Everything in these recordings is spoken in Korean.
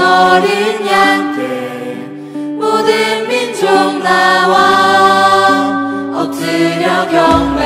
어린 양께 모든 민족 나와 엎드려 경배.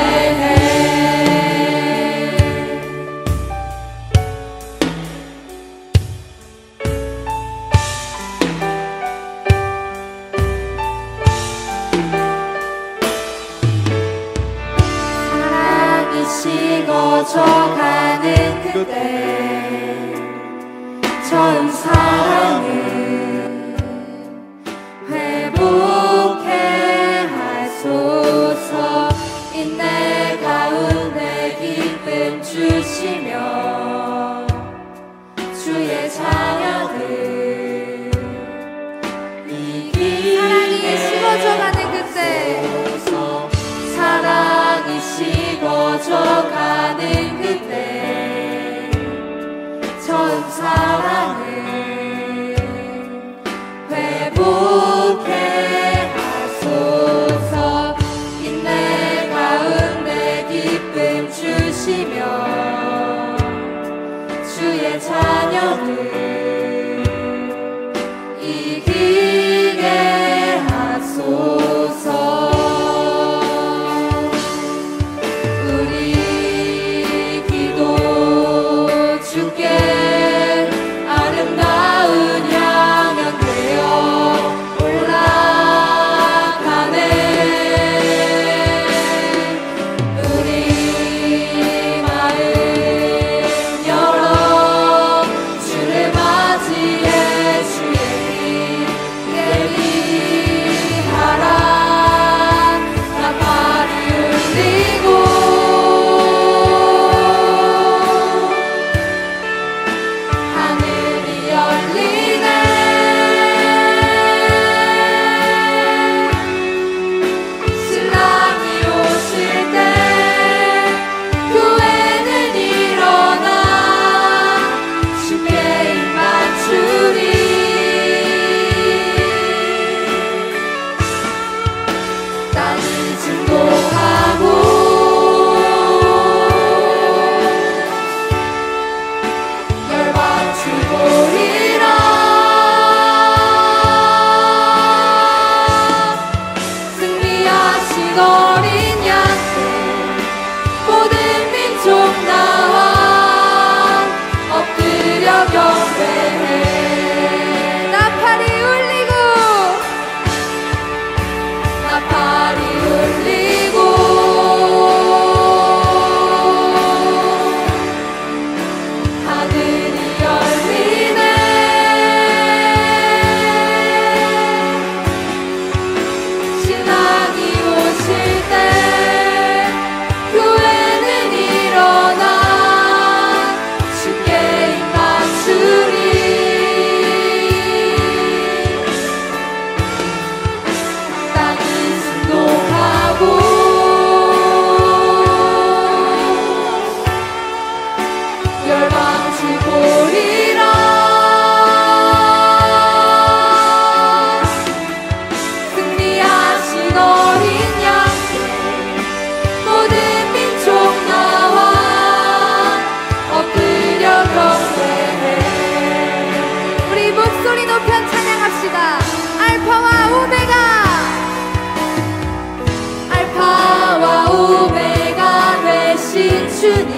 주님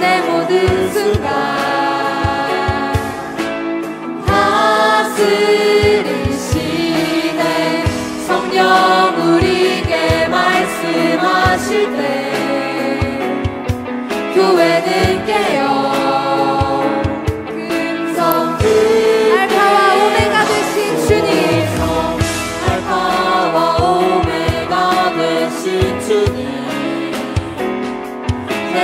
내 모든 순간 다스리시네. 성령 우리에게 말씀하실 때 교회는 깨어 주님.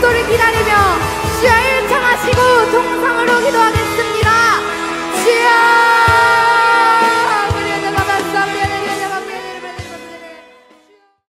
トルピラレ